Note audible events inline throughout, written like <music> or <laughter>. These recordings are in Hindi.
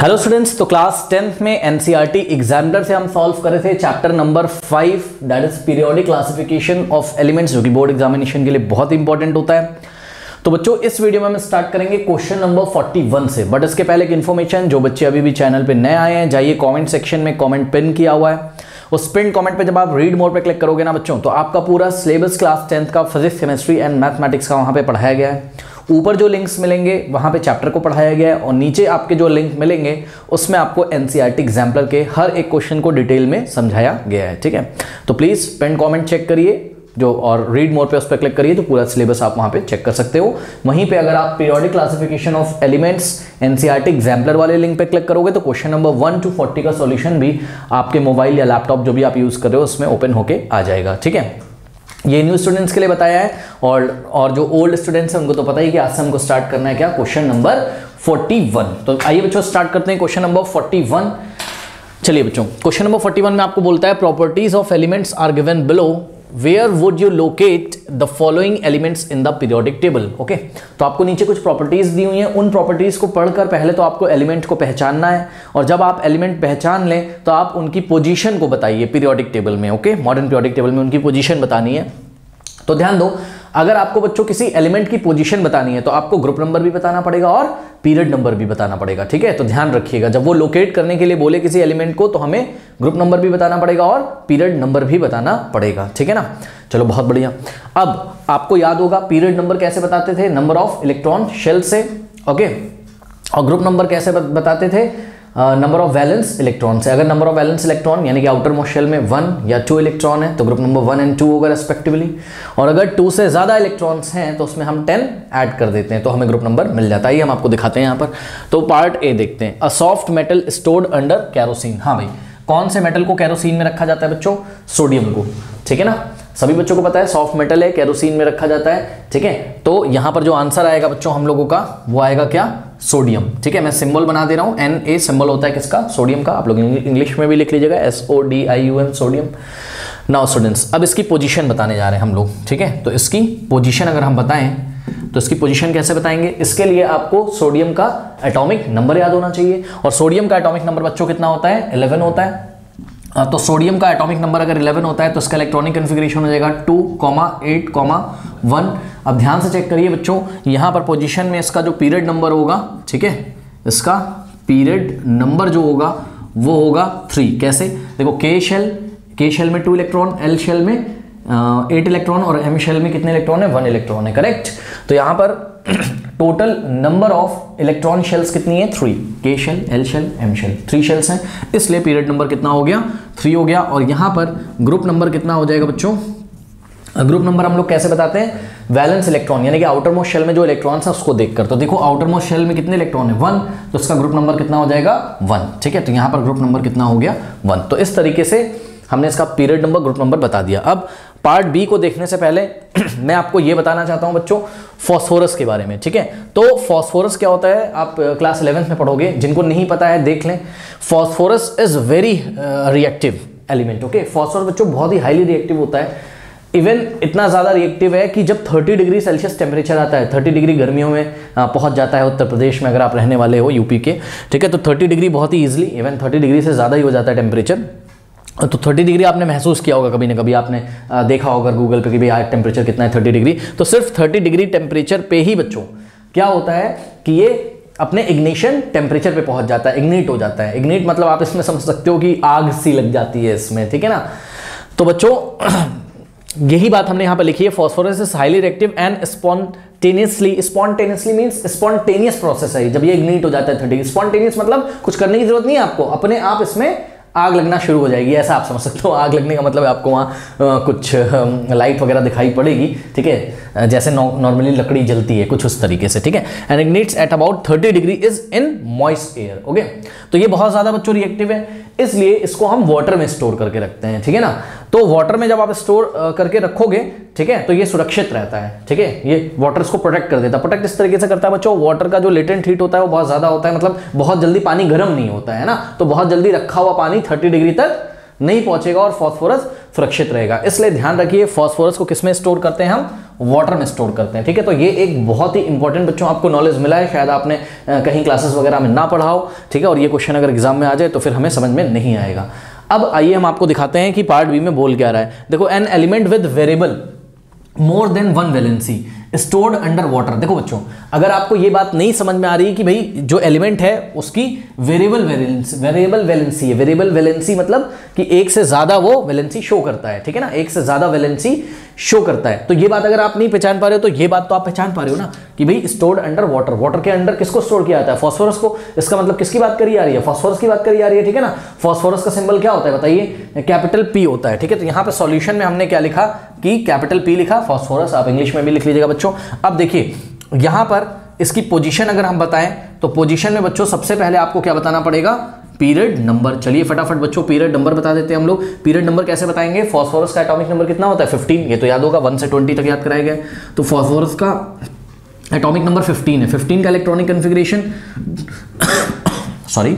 हेलो स्टूडेंट्स तो क्लास टेंथ में एनसीईआरटी एग्जामिनर से हम सॉल्व कर रहे थे chapter number five that is periodic classification of elements जो कि बोर्ड एग्जामिनेशन के लिए बहुत इंपॉर्टेंट होता है। तो बच्चों, इस वीडियो में हम स्टार्ट करेंगे क्वेश्चन नंबर 41 से। बट इसके पहले एक इन्फॉर्मेशन जो बच्चे अभी भी चैनल पर नए आए हैं, जाइए कॉमेंट सेक्शन में कॉमेंट पिन किया हुआ है। उस पिन कमेंट पे जब आप रीड मोर पे क्लिक करोगे ना बच्चों तो आपका पूरा सिलेबस क्लास टेंथ का फिजिक्स केमिस्ट्री एंड मैथमेटिक्स का वहाँ पे पढ़ाया गया है। ऊपर जो लिंक्स मिलेंगे, वहाँ पे चैप्टर को पढ़ाया गया है और नीचे आपके जो लिंक मिलेंगे, उसमें आपको एनसीईआरटी एग्जाम्पलर के हर एक क्वेश्चन को डिटेल में समझाया गया है, ठीक है? तो प्लीज़ पेन कॉमेंट चेक करिए, जो और रीड मोर पे उस पर क्लिक करिए तो पूरा सिलेबस आप वहाँ पे चेक कर सकते हो। वहीं पे अगर आप periodic classification of elements NCERT exemplar वाले लिंक पे क्लिक करोगे तो question number one to forty का सॉल्यूशन भी आपके मोबाइल या लैपटॉप जो भी आप यूज़ कर रहे हो, उसमें ओपन होके आ जाएगा, ठीक है? ये न्यू स्टूडेंट्स के लिए बताया है और और जो ओल्ड स्टूडेंट्स हैं, उनको तो पता ही कि आज से हमको स्टार्ट करना है क्या? क्वेश्चन नंबर 41 तो आइए बच्चों स्टार्ट करते हैं क्वेश्चन नंबर 41 चलिए बच्चों क्वेश्चन नंबर 41 में आपको बोलता है properties of elements are given below where would you locate the following elements in the periodic table okay तो आपको नीचे कुछ प्रॉपर्टीज़ दी हुई हैं। उन प्रॉपर्टीज़ को पढ़कर पहले तो आपको एलिमेंट को पहचानना है और जब आप एलिमेंट पहचान लें तो आप उनकी पोजिशन को बताइए पीरियोडिक टेबल में ओके मॉडर्न पीरियोडिक टेबल में उनकी पोजिशन बतानी है। तो ध्यान दो अगर आपको बच्चों किसी एलिमेंट की पोजीशन बतानी है तो आपको ग्रुप नंबर भी बताना पड़ेगा और पीरियड नंबर भी बताना पड़ेगा, ठीक है? तो ध्यान रखिएगा, जब वो लोकेट करने के लिए बोले किसी एलिमेंट को तो हमें ग्रुप नंबर भी बताना पड़ेगा और पीरियड नंबर भी बताना पड़ेगा, ठीक है ना? चलो, बहुत बढ़िया। अब आपको याद होगा पीरियड नंबर कैसे बताते थे? नंबर ऑफ़ इलेक्ट्रॉन शेल से ओके और ग्रुप नंबर कैसे बताते थे? नंबर ऑफ़ वैलेंस इलेक्ट्रॉन से अगर नंबर ऑफ़ वैलेंस इलेक्ट्रॉन यानी कि आउटर मोस्ट शेल में वन या टू इलेक्ट्रॉन है तो group number one and two होगा रेस्पेक्टिवली और अगर टू से ज़्यादा इलेक्ट्रॉन्स हैं तो उसमें हम टेन ऐड कर देते हैं तो हमें ग्रुप नंबर मिल जाता है। हम आपको दिखाते हैं यहाँ पर। तो पार्ट ए देखते हैं। A soft metal stored under kerosene हाँ भाई, कौन से मेटल को कैरोसिन में रखा जाता है बच्चों? सोडियम को। ठीक है ना? सभी बच्चों को पता है सॉफ्ट मेटल है कैरोसिन में रखा जाता है। ठीक है? तो यहाँ पर जो आंसर आएगा बच्चों हम लोगों का, वो आएगा क्या? सोडियम। ठीक है, मैं सिंबल बना दे रहा हूँ। एन ए सिंबल होता है किसका? सोडियम का। आप लोग इंग्लिश में भी लिख लीजिएगा। S O D I U N sodium. Now students अब इसकी पोजीशन बताने जा रहे हैं हम लोग। ठीक है तो इसकी पोजीशन अगर हम बताएँ तो इसकी पोजीशन कैसे बताएँगे? इसके लिए आपको सोडियम का एटॉमिक नंबर याद होना चाहिए। और सोडियम का एटॉमिक नंबर बच्चों कितना होता है? 11 होता है। तो सोडियम का एटॉमिक नंबर अगर 11 होता है तो इसका इलेक्ट्रॉनिक कन्फिग्रेशन हो जाएगा two comma eight comma one अब ध्यान से चेक करिए बच्चों, यहाँ पर पोजीशन में इसका जो पीरियड नंबर होगा, ठीक है? इसका पीरियड नंबर जो होगा, वो होगा थ्री कैसे? देखो के शेल के शेल में टू इलेक्ट्रॉन एल शेल में एट इलेक्ट्रॉन और एम शेल में कितने इलेक्ट्रॉन है? वन इलेक्ट्रॉन है करेक्ट तो यहाँ पर total number of electron shells कितनी है? Three K shell L shell M shell three shells हैं. इसलिए पीरियड नंबर कितना हो गया? थ्री हो गया और यहाँ पर ग्रुप नंबर कितना हो जाएगा बच्चों? ग्रुप नंबर हम लोग कैसे बताते हैं? वैलेंस इलेक्ट्रॉन यानी कि आउटर मोस्ट शेल में जो इलेक्ट्रॉन है, उसको देखकर। तो देखो आउटर मोस्ट शेल में कितने इलेक्ट्रॉन है? वन तो उसका ग्रुप नंबर कितना हो जाएगा? वन ठीक है? तो यहाँ पर ग्रुप नंबर कितना हो गया? वन तो इस तरीके से हमने इसका पीरियड नंबर ग्रुप नंबर बता दिया। अब पार्ट बी को देखने से पहले <clears throat> मैं आपको ये बताना चाहता हूँ बच्चों फॉस्फोरस के बारे में, ठीक है? तो फॉस्फोरस क्या होता है? आप क्लास इलेवेंथ में पढ़ोगे, जिनको नहीं पता है, देख लें। Phosphorus is very reactive element okay phosphorus बच्चों बहुत ही हाईली रिएक्टिव होता है। इवन इतना ज़्यादा रिएक्टिव है कि जब 30 डिग्री सेल्सियस टेम्परेचर आता है 30 डिग्री गर्मियों में पहुँच जाता है उत्तर प्रदेश में, अगर आप रहने वाले हो यूपी के, ठीक है? तो 30 डिग्री बहुत ही ईजिली इवन 30 डिग्री से ज़्यादा ही हो जाता है टेम्परेचर तो 30 डिग्री आपने महसूस किया होगा कभी ना कभी, आपने देखा होगा गूगल पे कि भाई आज टेम्परेचर कितना है 30 डिग्री। तो सिर्फ़ 30 डिग्री टेम्परेचर पे ही बच्चों, क्या होता है कि ये अपने इग्निशन टेम्परेचर पे पहुँच जाता है इग्निट हो जाता है। इग्निट मतलब आप इसमें समझ सकते हो कि आग सी लग जाती है इसमें, ठीक है ना? तो बच्चों, <clears throat> यही बात हमने यहाँ पर लिखी है phosphorus is highly reactive and spontaneously spontaneously means spontaneous process है जब ये इग्निट हो जाता है थर्टी स्पॉन्टेनियस मतलब कुछ करने की ज़रूरत नहीं है आपको, अपने आप इसमें आग लगना शुरू हो जाएगी, ऐसा आप समझ सकते हो। आग लगने का मतलब आपको वहाँ कुछ लाइट वगैरह दिखाई पड़ेगी, ठीक है? जैसे नॉर्मली लकड़ी जलती है कुछ उस तरीके से, ठीक है? And ignites at about 30 degree is in moist air okay तो ये बहुत ज़्यादा बच्चों रिएक्टिव है। इसलिए इसको हम वाटर में स्टोर करके रखते हैं, ठीक है ना? तो वाटर में जब आप स्टोर करके रखोगे, ठीक है तो ये सुरक्षित रहता है, ठीक है? ये वाटर इसको प्रोटेक्ट कर देता है। प्रोटेक्ट इस तरीके से करता है बच्चों वाटर का जो लेटेंट हीट होता है, वो बहुत ज़्यादा होता है मतलब बहुत जल्दी पानी गर्म नहीं होता है ना? तो बहुत जल्दी रखा हुआ पानी थर्टी डिग्री तक नहीं पहुंचेगा और फॉस्फोरस सुरक्षित रहेगा। इसलिए ध्यान रखिए फॉस्फोरस को किसमें स्टोर करते हैं हम? वाटर में स्टोर करते हैं, ठीक है? तो ये एक बहुत ही इंपॉर्टेंट बच्चों, आपको नॉलेज मिला है, शायद आपने कहीं क्लासेस वगैरह में ना पढ़ाओ, ठीक है? और ये क्वेश्चन अगर एग्ज़ाम में आ जाए तो फिर हमें समझ में नहीं आएगा। अब आइए हम आपको दिखाते हैं कि पार्ट बी में बोल क्या रहा है। देखो an element with variable more than one valency stored under water देखो बच्चों, अगर आपको ये बात नहीं समझ में आ रही कि भाई जो एलिमेंट है, उसकी वेरिएबल वैलेंसी वेरिएबल वैलेंसी है। वेरिएबल वैलेंसी मतलब कि एक से ज़्यादा वो वैलेंसी शो करता है, ठीक है ना? एक से ज़्यादा वैलेंसी शो करता है। तो ये बात अगर आप नहीं पहचान पा रहे हो तो ये बात तो आप पहचान पा रहे हो ना कि भाई स्टोर्ड अंडर वाटर वाटर के अंडर किसको स्टोर किया जाता है? फॉस्फोरस को। इसका मतलब किसकी बात करी आ रही है? फॉस्फोरस की बात करी आ रही है, ठीक है ना? फॉस्फोरस का सिंबल क्या होता है बताइए? कैपिटल पी होता है, ठीक है? तो यहाँ पर सॉल्यूशन में हमने क्या लिखा? कि कैपिटल पी लिखा फॉस्फोरस आप इंग्लिश में भी लिख लीजिएगा बच्चों। अब देखिए, यहाँ पर इसकी पोजीशन अगर हम बताएँ तो पोजीशन में बच्चों सबसे पहले आपको क्या बताना पड़ेगा? पीरियड नंबर चलिए फटाफट बच्चों पीरियड नंबर बता देते हैं हम लोग। पीरियड नंबर कैसे बताएँगे? फॉस्फोरस का एटॉमिक नंबर कितना होता है? 15 ये तो याद होगा 1 से 20 तक याद कराया गया तो फॉस्फोरस का एटॉमिक नंबर 15 है। 15 का electronic configuration sorry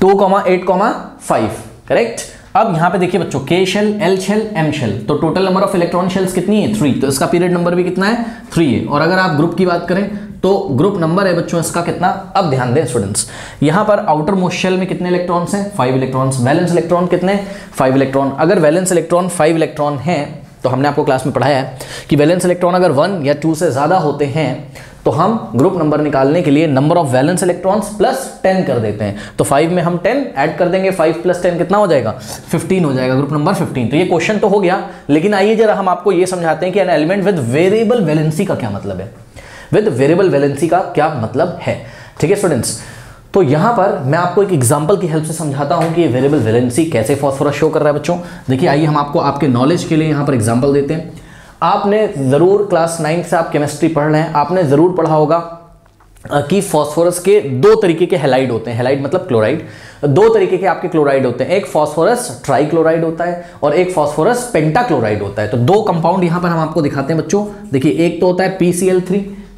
two comma eight comma five correct अब यहाँ पे देखिए बच्चों K shell L shell M shell तो total number of electron shells कितनी है? थ्री तो इसका पीरियड नंबर भी कितना है? थ्री है. और अगर आप ग्रुप की बात करें तो ग्रुप नंबर है बच्चों इसका कितना? अब ध्यान दें स्टूडेंट्स यहाँ पर आउटर मोस्ट शेल में कितने इलेक्ट्रॉन्स हैं? फाइव इलेक्ट्रॉन्स वैलेंस इलेक्ट्रॉन कितने? फाइव इलेक्ट्रॉन अगर वैलेंस इलेक्ट्रॉन फाइव इलेक्ट्रॉन है तो हमने आपको क्लास में पढ़ाया है कि वैलेंस इलेक्ट्रॉन अगर वन या टू से ज़्यादा होते हैं तो हम ग्रुप नंबर निकालने के लिए number of valence electrons plus ten कर देते हैं। तो फाइव में हम टेन ऐड कर देंगे फाइव प्लस टेन कितना हो जाएगा? फिफ्टीन हो जाएगा ग्रुप नंबर फिफ्टीन तो ये क्वेश्चन तो हो गया, लेकिन आइए जरा हम आपको ये समझाते हैं कि an element with variable valency का क्या मतलब है। विद वेरिएबल वैलेंसी का क्या मतलब है? ठीक है स्टूडेंट्स तो यहाँ पर मैं आपको एक एग्जांपल की हेल्प से समझाता हूँ कि ये वेरिएबल वैलेंसी कैसे फॉस्फोरस शो कर रहा है बच्चों। देखिए, आइए हम आपको आपके नॉलेज के लिए यहाँ पर एग्जांपल देते हैं। आपने ज़रूर क्लास नाइन्थ से आप केमिस्ट्री पढ़ रहे हैं। आपने ज़रूर पढ़ा होगा कि फॉस्फोरस के दो तरीके के हेलाइड होते हैं। हेलाइड मतलब क्लोराइड दो तरीके के आपके क्लोराइड होते हैं। एक फॉस्फोरस ट्राईक्लोराइड होता है और एक फॉस्फोरस पेंटा क्लोराइड होता है। तो दो कंपाउंड यहाँ पर हम आपको दिखाते हैं बच्चों। देखिए, एक तो होता है पीसीएल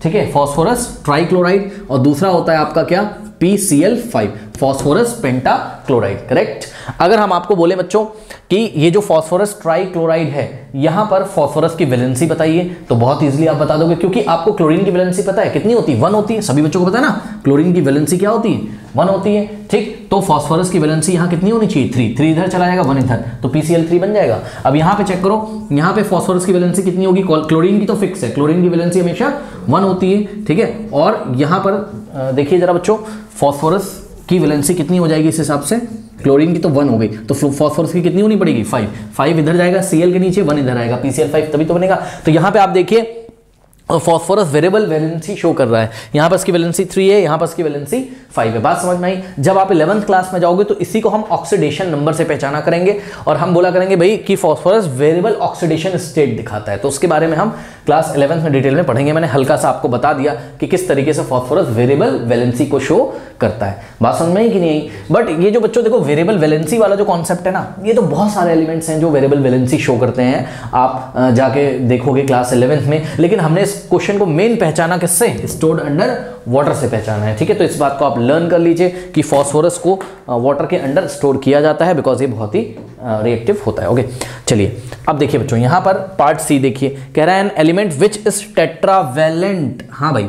ठीक है? फॉस्फोरस ट्राइक्लोराइड और दूसरा होता है आपका क्या? PCl5 phosphorus pentachloride correct अगर हम आपको बोले बच्चों कि ये जो फॉस्फोरस ट्राई क्लोराइड है, यहाँ पर फॉस्फोरस की वैलेंसी बताइए तो बहुत इजीली आप बता दोगे, क्योंकि आपको क्लोरीन की वैलेंसी पता है, कितनी होती है? वन होती है। सभी बच्चों को पता है ना क्लोरीन की वैलेंसी क्या होती है? वन होती है। ठीक तो फॉस्फोरस की वैलेंसी यहाँ कितनी होनी चाहिए? थ्री थ्री इधर चला जाएगा वन इधर। तो पीसीएल थ्री बन जाएगा। अब यहाँ पे चेक करो, यहाँ पे फॉस्फोरस की वैलेंसी कितनी होगी? क्लोरीन की तो फिक्स है। क्लोरीन की वैलेंसी हमेशा वन होती है। ठीक है? और यहाँ पर देखिए जरा बच्चों, फॉस्फोरस की वैलेंसी कितनी हो जाएगी इस हिसाब से? क्लोरीन की तो वन हो गई। तो फॉस्फोरस की कितनी होनी पड़ेगी? फाइव फाइव इधर जाएगा सीएल के नीचे वन इधर आएगा। पीसीएल फाइव तभी तो बनेगा। तो यहाँ पे आप देखिए फॉस्फोरस वेरिएबल वैलेंसी शो कर रहा है। यहाँ पर इसकी वैलेंसी थ्री है, यहाँ पर इसकी वैलेंसी फाइव है। बात समझ में आई? जब आप इलेवंथ क्लास में जाओगे तो इसी को हम ऑक्सीडेशन नंबर से पहचाना करेंगे और हम बोला करेंगे भाई कि फॉस्फोरस वेरिएबल ऑक्सीडेशन स्टेट दिखाता है। तो उसके बारे में हम क्लास इलेवंथ में डिटेल में पढ़ेंगे। मैंने हल्का सा आपको बता दिया कि किस तरीके से फॉस्फोरस वेरिएबल वैलेंसी को शो करता है। बात समझ में आई कि नहीं बट ये जो बच्चों, देखो वेरिएबल वैलेंसी वाला जो कॉन्सेप्ट है ना, ये तो बहुत सारे एलिमेंट्स हैं जो वेरिएबल वैलेंसी शो करते हैं। आप जाके देखोगे क्लास इलेवंथ में। लेकिन हमने इस क्वेश्चन को मेन पहचाना किससे? स्टोर्ड अंडर वाटर से पहचाना है। ठीक है तो इस बात को आप लर्न कर लीजिए कि फॉस्फोरस को वाटर के अंडर स्टोर किया जाता है बिकॉज़ ये बहुत ही रिएक्टिव होता है। ओके चलिए, अब देखिए बच्चों, यहाँ पर पार्ट सी देखिए। कह रहा है an element which is tetravalent हाँ भाई,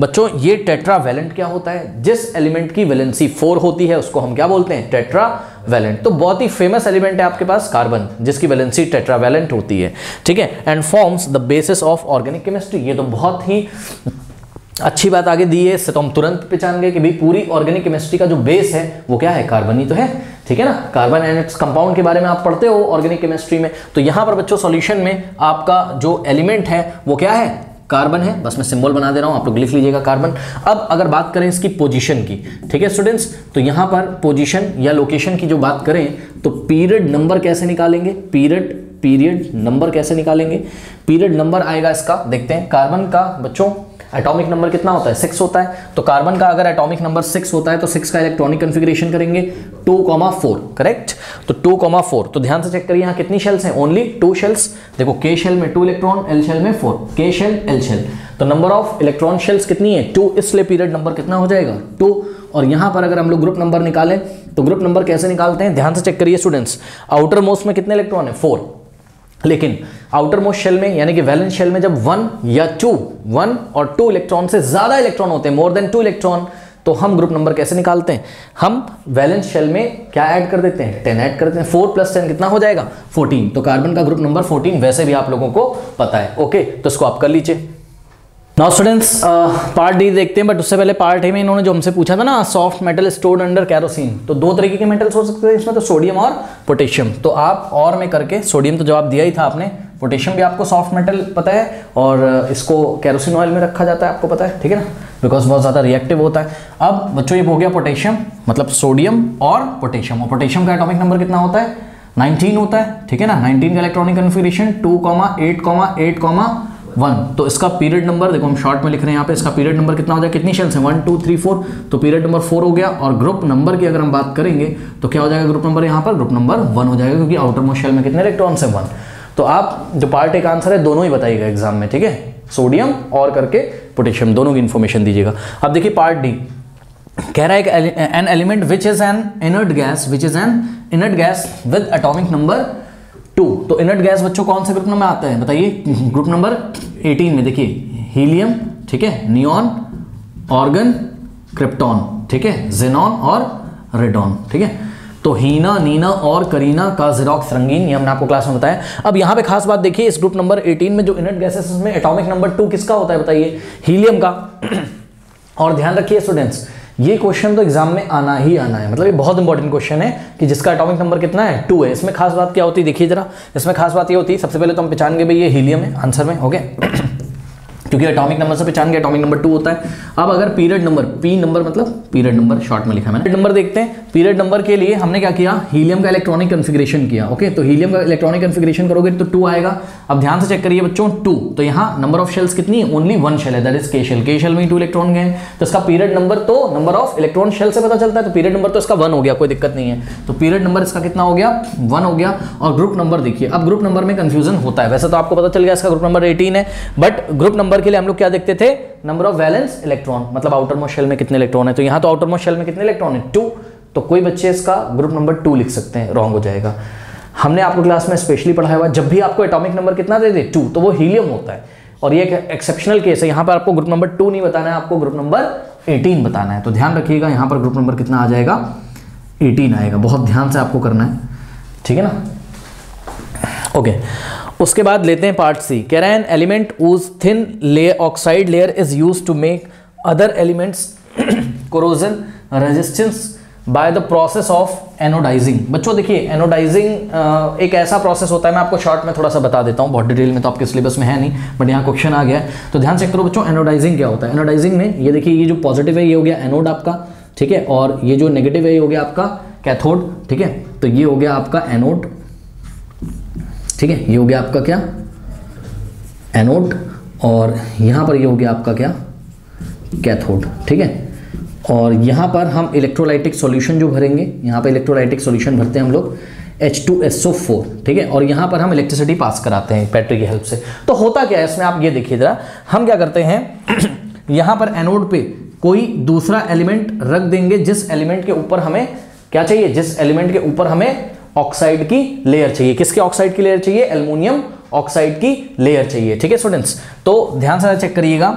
बच्चों, ये टेट्रावेलेंट क्या होता है? जिस एलिमेंट की वैलेंसी फोर होती है, उसको हम क्या बोलते हैं? टेट्रावेलेंट तो बहुत ही फ़ेमस एलिमेंट है आपके पास कार्बन जिसकी वैलेंसी टेट्रावेलेंट होती है। ठीक है? And forms the basis of organic chemistry ये तो बहुत ही अच्छी बात आगे दी है इससे तो हम तुरंत पहचान गए कि भाई पूरी ऑर्गेनिक केमिस्ट्री का जो बेस है, वो क्या है? कार्बन ही तो है। ठीक है ना? कार्बन एंड इट्स कंपाउंड के बारे में आप पढ़ते हो ऑर्गेनिक केमिस्ट्री में। तो यहाँ पर बच्चों सॉल्यूशन में आपका जो एलिमेंट है, वो क्या है? कार्बन है। बस मैं सिंबल बना दे रहा हूँ, आप लोग लिख लीजिएगा कार्बन अब अगर बात करें इसकी पोजीशन की, ठीक है स्टूडेंट्स तो यहाँ पर पोजीशन या लोकेशन की जो बात करें तो पीरियड नंबर कैसे निकालेंगे? पीरियड पीरियड नंबर कैसे निकालेंगे? पीरियड नंबर आएगा इसका, देखते हैं। कार्बन का, बच्चों एटॉमिक नंबर कितना होता है? सिक्स होता है। तो कार्बन का अगर एटॉमिक नंबर सिक्स होता है तो सिक्स का इलेक्ट्रॉनिक कन्फिग्रेशन करेंगे। टू कॉमा फोर करेक्ट तो टू कॉमा फोर तो ध्यान से चेक करिए यहाँ कितनी शेल्स हैं। ओनली टू शेल्स देखो के शेल में टू इलेक्ट्रॉन एल शेल में four K shell L shell तो नंबर ऑफ़ इलेक्ट्रॉन शेल्स कितनी है? टू इसलिए पीरियड नंबर कितना हो जाएगा? टू और यहाँ पर अगर हम लोग ग्रुप नंबर निकालें तो ग्रुप नंबर कैसे निकालते हैं? ध्यान से चेक करिए स्टूडेंट्स आउटर मोस्ट में कितने इलेक्ट्रॉन है? फोर लेकिन आउटर मोस्ट शेल में, यानी कि वैलेंस शेल में जब वन या टू वन और टू इलेक्ट्रॉन से ज़्यादा इलेक्ट्रॉन होते हैं मोर देन टू इलेक्ट्रॉन तो हम ग्रुप नंबर कैसे निकालते हैं? हम वैलेंस शेल में क्या ऐड कर देते हैं? टेन ऐड कर देते हैं। फोर प्लस टेन कितना हो जाएगा? फोर्टीन तो कार्बन का ग्रुप नंबर फोर्टीन वैसे भी आप लोगों को पता है। ओके तो इसको आप कर लीजिए। नाउ स्टूडेंट्स पार्ट डी देखते हैं बट उससे पहले पार्ट ए में इन्होंने जो हमसे पूछा था ना soft metal stored under kerosene तो दो तरीके के मेटल्स हो सकते हैं इसमें तो सोडियम और पोटेशियम तो आप और में करके सोडियम तो जवाब दिया ही था आपने पोटेशियम भी आपको सॉफ्ट मेटल पता है और इसको कैरोसिन ऑयल में रखा जाता है आपको पता है ठीक है ना? बिकॉज़ बहुत ज़्यादा रिएक्टिव होता है. अब बच्चों ये हो गया पोटेशियम मतलब सोडियम और पोटेशियम और पोटेशियम का एटॉमिक नंबर कितना होता है? 19 होता है ठीक है ना? 19 का इलेक्ट्रॉनिक कन्फिग्रेशन 2, 8, 8, वन तो इसका पीरियड नंबर देखो हम शॉर्ट में लिख रहे हैं यहाँ पे, इसका पीरियड नंबर कितना हो जाएगा कितनी शेल्स हैं? वन टू थ्री फोर तो पीरियड नंबर फोर हो गया और ग्रुप नंबर की अगर हम बात करेंगे तो क्या हो जाएगा ग्रुप नंबर यहाँ पर? ग्रुप नंबर वन हो जाएगा क्योंकि आउटर मोस्ट शेल में कितने इलेक्ट्रॉन्स हैं? वन तो आप, जो पार्ट एक आंसर है, दोनों ही बताइएगा एग्ज़ाम में, ठीक है? सोडियम और करके पोटेशियम दोनों की इन्फॉर्मेशन दीजिएगा। अब देखिए पार्ट डी कह रहा है an element which is an inert gas which is an inert gas with atomic number two. तो इनर्ट गैस बच्चों कौन से ग्रुप में आता है? बताइए, ग्रुप नंबर 18 में देखिए। हीलियम, ठीक है? नियॉन, ऑर्गन, क्रिप्टॉन, ठीक है? जेनॉन और रेडॉन, ठीक है? तो हीना, नीना और करीना का जीरोक्स रंगीन, ये हमने आपको क्लास में बताया। अब यहाँ पे खास बात देखिए, इस ग्रुप नंबर 18 में जो इनर्ट गैसेस में एटॉमिक नंबर टू किसका होता है बताइए? हीलियम का। <clears throat> और ध्यान रखिए स्टूडेंट्स ये क्वेश्चन तो एग्ज़ाम में आना ही आना है। मतलब ये बहुत इंपॉर्टेंट क्वेश्चन है कि जिसका एटॉमिक नंबर कितना है? टू है। इसमें खास बात क्या होती है? देखिए जरा। इसमें खास बात ये होती है, सबसे पहले तो हम पहचान गए भाई ये हीलियम है आंसर में ओके क्योंकि एटॉमिक नंबर से पहचान गया एटॉमिक नंबर टू होता है। अब अगर पीरियड नंबर पी नंबर मतलब पीरियड नंबर शॉर्ट में लिखा मैंने। नंबर देखते हैं। पीरियड नंबर के लिए हमने क्या किया? हीलियम का इलेक्ट्रॉनिक कन्फिग्रेशन किया ओके तो हीलियम का इलेक्ट्रॉनिक कन्फिग्रेशन करोगे तो टू आएगा। अब ध्यान से चेक करिए बच्चों टू तो यहाँ नंबर ऑफ़ शेल्स कितनी? ओनली वन शेल है दैट इज़ के शेल के शेल में टू इलेक्ट्रॉन गए। तो इसका पीरियड नंबर तो नंबर ऑफ़ इलेक्ट्रॉन शेल से पता चलता है तो पीरियड नंबर तो इसका वन हो गया, कोई दिक्कत नहीं है। तो पीरियड नंबर इसका कितना हो गया? वन हो गया। और ग्रुप नंबर देखिए, अब ग्रुप नंबर में कंफ्यूजन होता है। वैसे तो आपको पता चल गया इसका ग्रुप नंबर एटीन है बट ग्रुप नंबर के लिए हम लोग क्या देखते थे? नंबर ऑफ़ वैलेंस इलेक्ट्रॉन मतलब आउटर मोस्ट शेल में कितने इलेक्ट्रॉन है? तो यहाँ तो आउटर मोस्ट शेल में कितने इलेक्ट्रॉन है? टू तो कोई बच्चे इसका ग्रुप नंबर टू लिख सकते हैं रॉन्ग हो जाएगा। हमने आपको क्लास में स्पेशली पढ़ाया हुआ, जब भी आपको एटॉमिक नंबर कितना दे दे टू तो वो हीलियम होता है। और ये एक एक्सेप्शनल केस है, यहाँ पर आपको ग्रुप नंबर टू नहीं बताना है, आपको ग्रुप नंबर एटीन बताना है। तो ध्यान रखिएगा, यहाँ पर ग्रुप नंबर कितना आ जाएगा? एटीन आएगा। बहुत ध्यान से आपको करना है। ठीक है ना? ओके उसके बाद लेते हैं पार्ट सी कह element whose thin layer oxide layer is use to make other elements corrosion resistance by the process of anodizing बच्चों, देखिए एनोडाइजिंग एक ऐसा प्रोसेस होता है, मैं आपको शॉर्ट में थोड़ा सा बता देता हूँ, बहुत डिटेल में तो आपके सिलेबस में है नहीं बट यहाँ क्वेश्चन आ गया है। तो ध्यान से करो बच्चों एनोडाइजिंग क्या होता है? एनोडाइजिंग में, ये देखिए, ये जो पॉजिटिव है, ये हो गया एनोड आपका, ठीक है? और ये जो नेगेटिव है, ये हो गया आपका कैथोड ठीक है? तो ये हो गया आपका एनोड ठीक है? ये हो गया आपका क्या? एनोड और यहाँ पर ये हो गया आपका क्या? कैथोड ठीक है? और यहाँ पर हम इलेक्ट्रोलाइटिक सॉल्यूशन जो भरेंगे, यहाँ पर इलेक्ट्रोलाइटिक सॉल्यूशन भरते हैं हम लोग H2SO4 ठीक है? और यहाँ पर हम इलेक्ट्रिसिटी पास कराते हैं बैटरी की हेल्प से। तो होता क्या है? इसमें आप ये देखिए जरा, हम क्या करते हैं? <clears throat> यहाँ पर एनोड पे कोई दूसरा एलिमेंट रख देंगे, जिस एलिमेंट के ऊपर हमें क्या चाहिए? जिस एलिमेंट के ऊपर हमें ऑक्साइड की लेयर चाहिए। किसके ऑक्साइड की लेयर चाहिए? एल्यूमिनियम ऑक्साइड की लेयर चाहिए। ठीक है स्टूडेंट्स तो ध्यान से चेक करिएगा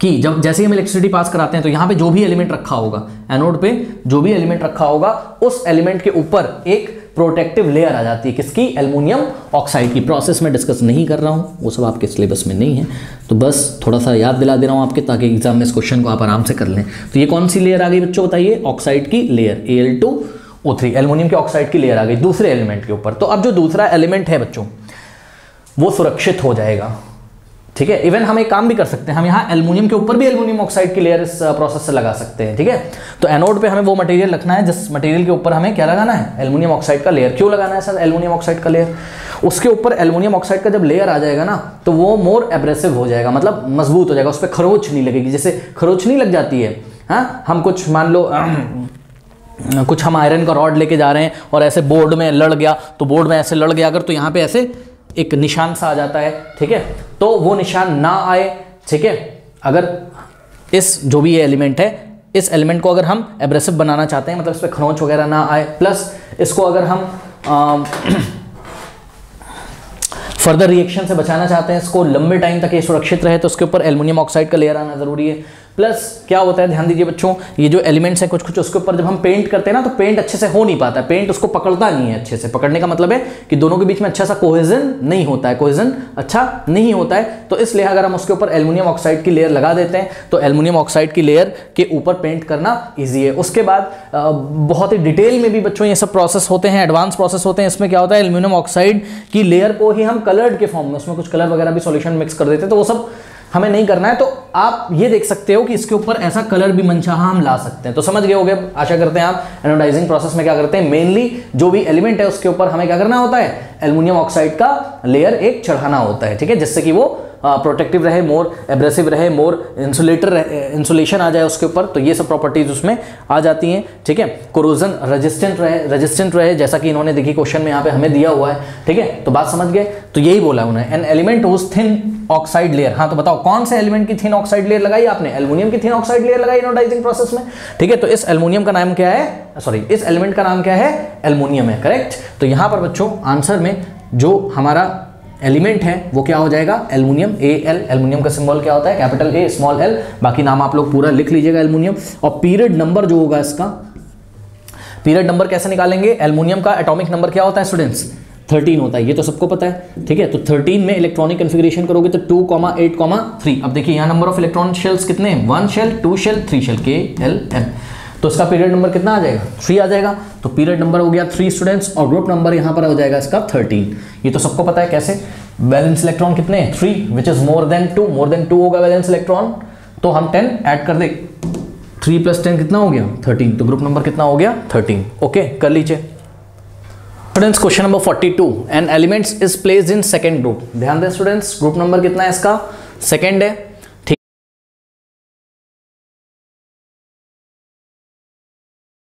कि जब जैसे ही हम इलेक्ट्रिसिटी पास कराते हैं तो यहाँ पे जो भी एलिमेंट रखा होगा एनोड पे जो भी एलिमेंट रखा होगा, उस एलिमेंट के ऊपर एक प्रोटेक्टिव लेयर आ जाती है। किसकी? एल्यूमिनियम ऑक्साइड की। प्रोसेस में डिस्कस नहीं कर रहा हूँ, वो सब आपके सिलेबस में नहीं है। तो बस थोड़ा सा याद दिला दे रहा हूँ आपके, ताकि एग्ज़ाम में इस क्वेश्चन को आप आराम से कर लें। तो ये कौन सी लेयर आ गई बच्चों, बताइए? ऑक्साइड की layer A O three aluminium के ऑक्साइड की लेयर आ गई दूसरे एलिमेंट के ऊपर। तो अब जो दूसरा एलिमेंट है बच्चों वो सुरक्षित हो जाएगा। ठीक है? इवन हम एक काम भी कर सकते हैं हम यहाँ एल्यूमिनियम के ऊपर भी एल्यूमिनियम ऑक्साइड की लेयर इस प्रोसेस uh, से लगा सकते हैं ठीक है? तो एनोड पे हमें वो मटेरियल रखना है जिस मटेरियल के ऊपर हमें क्या लगाना है? एल्यूमिनियम ऑक्साइड का लेयर क्यों लगाना है सर एल्यूमिनियम ऑक्साइड का लेयर उसके ऊपर एल्यूमिनियम ऑक्साइड का जब लेयर आ जाएगा ना तो वो मोर एब्रेसिव हो जाएगा मतलब मज़बूत हो जाएगा उस पर खरोच नहीं लगेगी। जैसे खरोच नहीं लग जाती है हाँ? हम कुछ मान लो कुछ हम आयरन का रॉड लेके जा रहे हैं और ऐसे बोर्ड में लड़ गया तो बोर्ड में ऐसे लड़ गया अगर तो यहाँ पे ऐसे एक निशान सा आ जाता है ठीक है? तो वो निशान ना आए ठीक है? अगर इस जो भी ये एलिमेंट है इस एलिमेंट को अगर हम एब्रेसिव बनाना चाहते हैं मतलब इस पर खरोंच वगैरह ना आए प्लस इसको अगर हम आ, फर्दर रिएक्शन से बचाना चाहते हैं इसको लंबे टाइम तक ये सुरक्षित रहे तो उसके ऊपर एल्यूमिनियम ऑक्साइड का लेयर आना ज़रूरी है। प्लस क्या होता है? ध्यान दीजिए बच्चों, ये जो एलिमेंट्स हैं कुछ कुछ उसके ऊपर जब हम पेंट करते हैं ना तो पेंट अच्छे से हो नहीं पाता है। पेंट उसको पकड़ता नहीं है अच्छे से। पकड़ने का मतलब है कि दोनों के बीच में अच्छा सा कोहेजन नहीं होता है। कोहेजन अच्छा नहीं होता है। तो इसलिए अगर हम उसके ऊपर एल्यूमिनियम ऑक्साइड की लेयर लगा देते हैं तो एल्यूमिनियम ऑक्साइड की लेयर के ऊपर पेंट करना ईजी है। उसके बाद बहुत ही डिटेल में भी बच्चों ये सब प्रोसेस होते हैं एडवांस प्रोसेस होते हैं। इसमें क्या होता है? एल्यूमिनियम ऑक्साइड की लेयर को ही हम कलर्ड के फॉर्म में, उसमें कुछ कलर वगैरह भी सोल्यूशन मिक्स कर देते हैं। तो वो सब हमें नहीं करना है तो आप ये देख सकते हो कि इसके ऊपर ऐसा कलर भी मनचाहा हम ला सकते हैं। तो समझ गए होगे, आशा करते हैं आप एनोडाइजिंग प्रोसेस में क्या करते हैं? मेनली जो भी एलिमेंट है, उसके ऊपर हमें क्या करना होता है? एल्यूमिनियम ऑक्साइड का लेयर एक चढ़ाना होता है, ठीक है? जिससे कि वो प्रोटेक्टिव रहे मोर एब्रेसिव रहे मोर इंसुलेटर इंसुलेशन आ जाए उसके ऊपर तो ये सब प्रॉपर्टीज़ उसमें आ जाती हैं, ठीक है? कोरोजन रेजिस्टेंट रहे रेजिस्टेंट रहे, जैसा कि इन्होंने देखी क्वेश्चन में यहाँ पे हमें दिया हुआ है, ठीक है? तो बात समझ गए? तो यही बोला उन्होंने an element whose thin oxide layer हाँ तो बताओ, कौन से एलिमेंट की थिन ऑक्साइड लेयर लगाई आपने? एल्यूमिनियम की थिन ऑक्साइड लेयर लगाई इनोडाइजिंग प्रोसेस में, ठीक है? तो इस एल्यूमिनियम का नाम क्या है? सॉरी इस एलिमेंट का नाम क्या है? एल्यूमिनियम है करेक्ट तो यहाँ पर बच्चों आंसर में जो हमारा एलिमेंट है, वो क्या हो जाएगा? एल्यूमिनियम ए एल एल्यूमिनियम का सिंबल क्या होता है? कैपिटल ए स्मॉल एल बाकी नाम आप लोग पूरा लिख लीजिएगा एल्यूमिनियम। और पीरियड नंबर जो होगा इसका, पीरियड नंबर कैसे निकालेंगे? एल्यूमिनियम का एटॉमिक नंबर क्या होता है स्टूडेंट्स 13 होता है, ये तो सबको पता है, ठीक है? तो 13 में इलेक्ट्रॉनिक कन्फिग्रेशन करोगे तो 2 कॉमा एट कॉमा थ्री अब देखिए, यहाँ नंबर ऑफ़ इलेक्ट्रॉनिक शेल्स कितने हैं? One shell two shell three shell K L M तो इसका पीरियड नंबर कितना आ जाएगा? थ्री आ जाएगा। तो पीरियड नंबर हो गया थ्री स्टूडेंट्स और ग्रुप नंबर यहाँ पर हो जाएगा इसका थर्टीन ये तो सबको पता है कैसे? बैलेंस इलेक्ट्रॉन कितने three which is more than two more than two होगा बैलेंस इलेक्ट्रॉन तो हम टेन ऐड कर दे। थ्री प्लस टेन कितना हो गया? थर्टीन तो ग्रुप नंबर कितना हो गया? थर्टीन ओके कर लीजिए। Students question number 42 an elements is placed in second group ध्यान दें स्टूडेंट्स ग्रुप नंबर कितना है इसका? सेकंड है।